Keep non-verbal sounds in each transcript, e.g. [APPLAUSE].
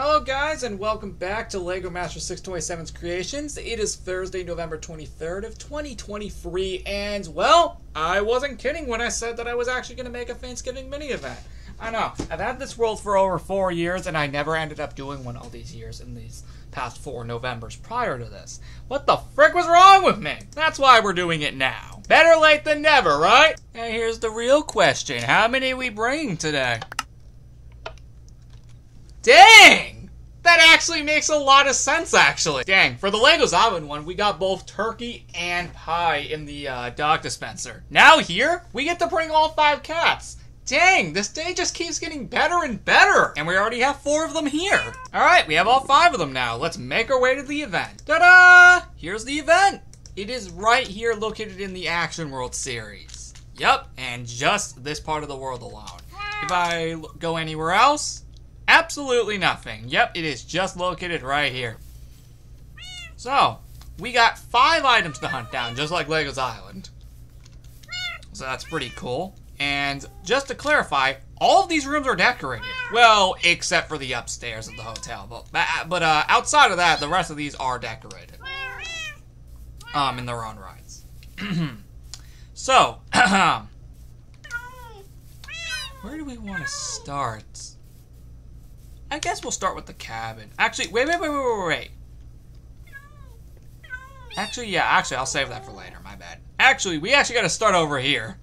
Hello guys and welcome back to LEGO Master 627's Creations. It is Thursday, November 23rd of 2023 and well, I wasn't kidding when I said that I was actually going to make a Thanksgiving mini event. I know, I've had this world for over four years and I never ended up doing one all these years in these past four Novembers prior to this. What the frick was wrong with me? That's why we're doing it now. Better late than never, right? And here's the real question. How many are we bringing today? Dang! That actually makes a lot of sense, actually. Dang, for the Legos Oven one, we got both turkey and pie in the uh, dog dispenser. Now here, we get to bring all five cats. Dang, this day just keeps getting better and better. And we already have four of them here. All right, we have all five of them now. Let's make our way to the event. Ta-da! Here's the event. It is right here located in the Action World series. Yep, and just this part of the world alone. If I go anywhere else, Absolutely nothing. Yep, it is just located right here. So, we got five items to hunt down, just like Lego's Island. So that's pretty cool. And just to clarify, all of these rooms are decorated. Well, except for the upstairs of the hotel. But, but uh, outside of that, the rest of these are decorated. Um, in their own rights. [CLEARS THROAT] so, [CLEARS THROAT] where do we want to start? I guess we'll start with the cabin. Actually, wait, wait, wait, wait, wait, wait. Actually, yeah, actually, I'll save that for later. My bad. Actually, we actually got to start over here.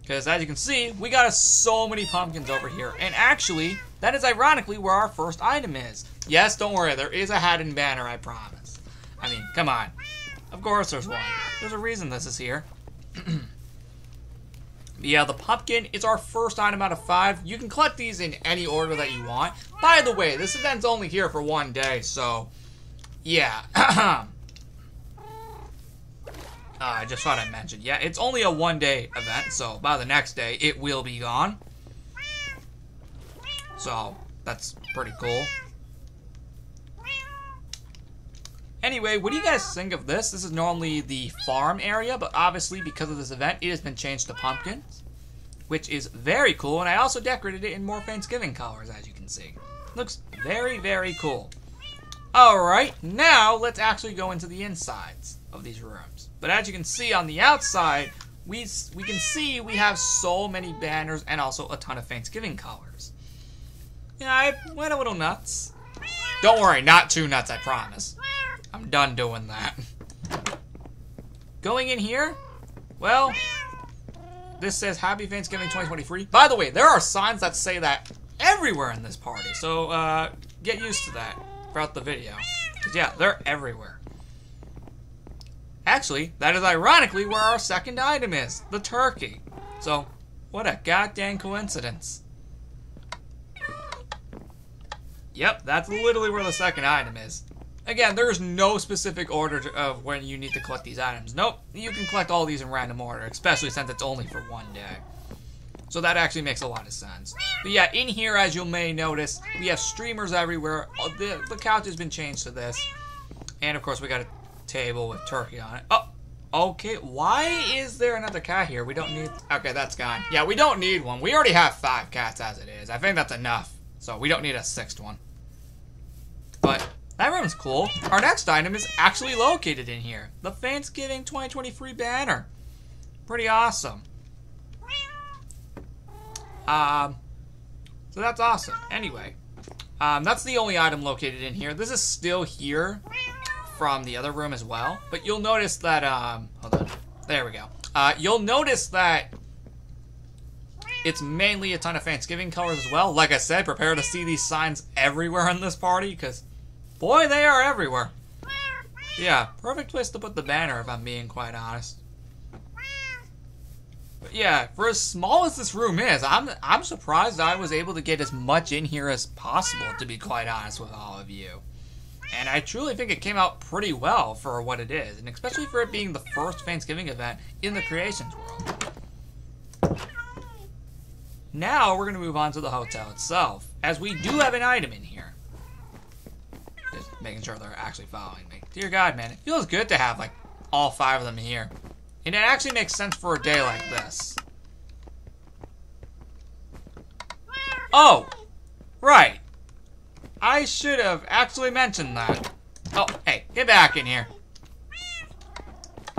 Because as you can see, we got so many pumpkins over here. And actually, that is ironically where our first item is. Yes, don't worry, there is a hat and banner, I promise. I mean, come on. Of course there's one. There's a reason this is here. [CLEARS THROAT] Yeah, the pumpkin is our first item out of five. You can collect these in any order that you want. By the way, this event's only here for one day, so yeah. [CLEARS THROAT] uh, I just thought I'd mention. Yeah, it's only a one-day event, so by the next day, it will be gone. So, that's pretty cool. Anyway, what do you guys think of this? This is normally the farm area, but obviously because of this event, it has been changed to pumpkins, which is very cool. And I also decorated it in more Thanksgiving colors, as you can see. Looks very, very cool. Alright, now let's actually go into the insides of these rooms. But as you can see on the outside, we, we can see we have so many banners and also a ton of Thanksgiving colors. Yeah, I went a little nuts. Don't worry, not too nuts, I promise. I'm done doing that. Going in here, well, this says Happy Thanksgiving 2023. By the way, there are signs that say that everywhere in this party, so uh, get used to that throughout the video. Yeah, they're everywhere. Actually, that is ironically where our second item is, the turkey. So, what a goddamn coincidence. Yep, that's literally where the second item is. Again, there is no specific order of when you need to collect these items. Nope, you can collect all these in random order, especially since it's only for one day. So that actually makes a lot of sense. But yeah, in here, as you may notice, we have streamers everywhere. Oh, the, the couch has been changed to this. And of course, we got a table with turkey on it. Oh, okay. Why is there another cat here? We don't need... Okay, that's gone. Yeah, we don't need one. We already have five cats as it is. I think that's enough. So we don't need a sixth one. But that room's cool. Our next item is actually located in here. The Thanksgiving 2023 banner. Pretty awesome. Um, so that's awesome. Anyway, um, that's the only item located in here. This is still here from the other room as well. But you'll notice that, um, hold on. There we go. Uh, you'll notice that it's mainly a ton of Thanksgiving colors as well. Like I said, prepare to see these signs everywhere in this party because Boy, they are everywhere. Yeah, perfect place to put the banner, if I'm being quite honest. But yeah, for as small as this room is, I'm I'm surprised I was able to get as much in here as possible, to be quite honest with all of you. And I truly think it came out pretty well for what it is, and especially for it being the first Thanksgiving event in the Creations world. Now we're going to move on to the hotel itself, as we do have an item in here making sure they're actually following me. Dear God, man, it feels good to have, like, all five of them here. And it actually makes sense for a day like this. Oh! Right. I should have actually mentioned that. Oh, hey, get back in here.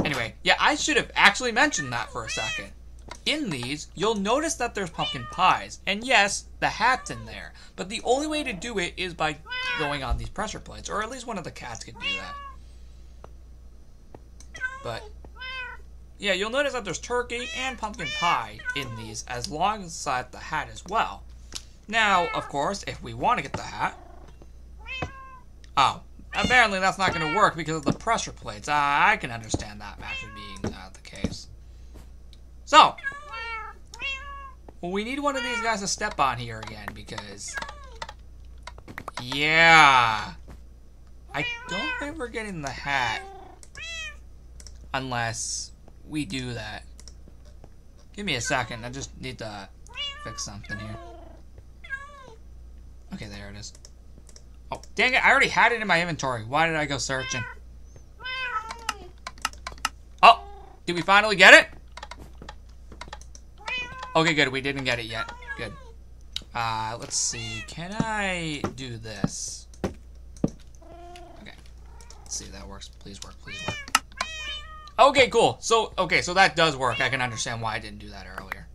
Anyway, yeah, I should have actually mentioned that for a second. In these, you'll notice that there's pumpkin pies. And yes, the hat's in there. But the only way to do it is by going on these pressure plates. Or at least one of the cats can do that. But, yeah, you'll notice that there's turkey and pumpkin pie in these, as long as the hat as well. Now, of course, if we want to get the hat... Oh, apparently that's not going to work because of the pressure plates. I can understand that actually being uh, the case. So, we need one of these guys to step on here again because... Yeah. I don't think we're getting the hat. Unless we do that. Give me a second. I just need to fix something here. Okay, there it is. Oh, dang it. I already had it in my inventory. Why did I go searching? Oh, did we finally get it? Okay, good. We didn't get it yet. Good. Uh, let's see. Can I do this? Okay. Let's see if that works. Please work. Please work. Okay, cool. So, okay, so that does work. I can understand why I didn't do that earlier.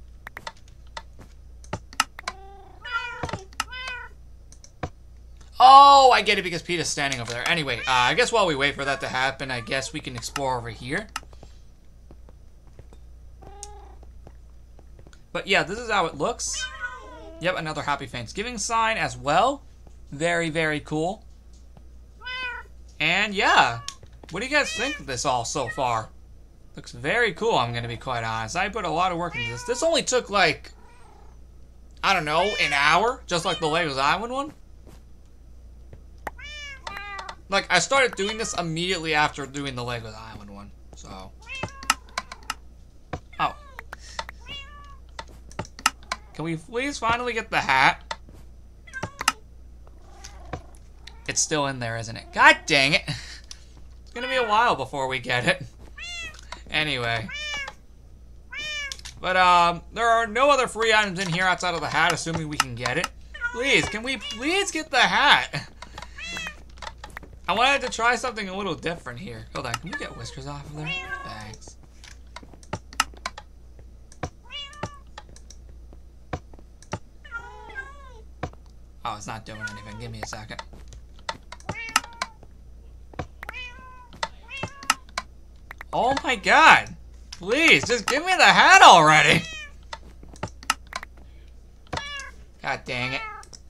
Oh, I get it because Pete is standing over there. Anyway, uh, I guess while we wait for that to happen, I guess we can explore over here. But yeah, this is how it looks. Yep, another Happy Thanksgiving sign as well. Very, very cool. And yeah, what do you guys think of this all so far? Looks very cool, I'm going to be quite honest. I put a lot of work into this. This only took like, I don't know, an hour, just like the Legos Island one. Like, I started doing this immediately after doing the Legos Island one, so. Oh. Can we please finally get the hat? It's still in there, isn't it? God dang it. It's gonna be a while before we get it. Anyway. But, um, there are no other free items in here outside of the hat, assuming we can get it. Please, can we please get the hat? I wanted to try something a little different here. Hold on, can we get whiskers off of there? Thanks. Oh, it's not doing anything. Give me a second. Oh my god! Please, just give me the hat already! God dang it.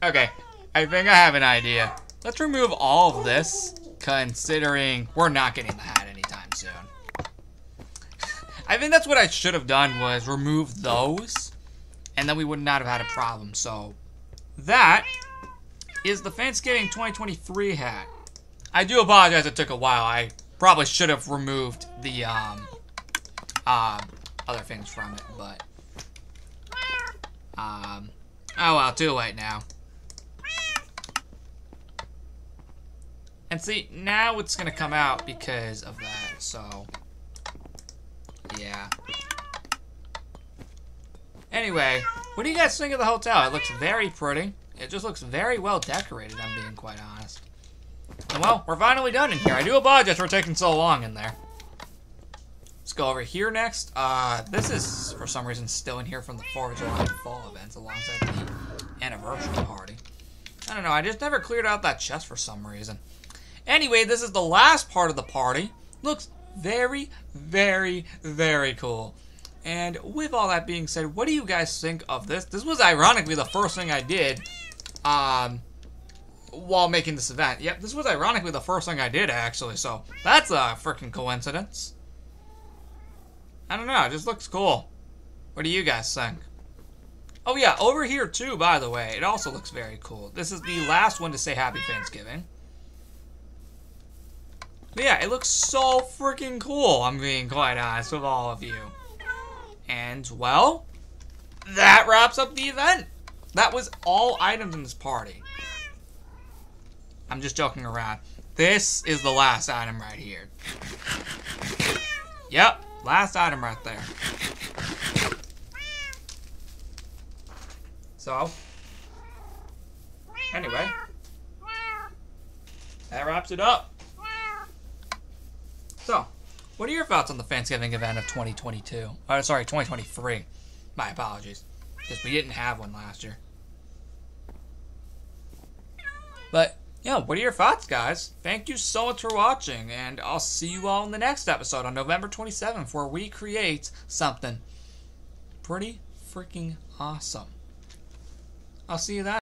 Okay, I think I have an idea. Let's remove all of this, considering we're not getting the hat anytime soon. [LAUGHS] I think that's what I should have done was remove those, and then we would not have had a problem. So, that is the Thanksgiving 2023 hat. I do apologize it took a while. I Probably should have removed the um, uh, other things from it, but um, oh well, too late now. And see, now it's gonna come out because of that, so yeah. Anyway, what do you guys think of the hotel? It looks very pretty. It just looks very well decorated, I'm being quite honest. And well, we're finally done in here. I do apologize for taking so long in there. Let's go over here next. Uh, this is, for some reason, still in here from the 4th of July fall events alongside the anniversary party. I don't know, I just never cleared out that chest for some reason. Anyway, this is the last part of the party. Looks very, very, very cool. And with all that being said, what do you guys think of this? This was ironically the first thing I did um, while making this event. Yep, this was ironically the first thing I did, actually, so that's a freaking coincidence. I don't know, it just looks cool. What do you guys think? Oh yeah, over here too, by the way, it also looks very cool. This is the last one to say Happy Thanksgiving. But yeah, it looks so freaking cool, I'm being quite honest with all of you. And, well, that wraps up the event. That was all items in this party. I'm just joking around. This is the last item right here. Yep, last item right there. So, anyway, that wraps it up. So, what are your thoughts on the Thanksgiving event of 2022? Oh, uh, sorry, 2023. My apologies. Because we didn't have one last year. But, yeah, what are your thoughts, guys? Thank you so much for watching, and I'll see you all in the next episode on November 27th, where we create something pretty freaking awesome. I'll see you then.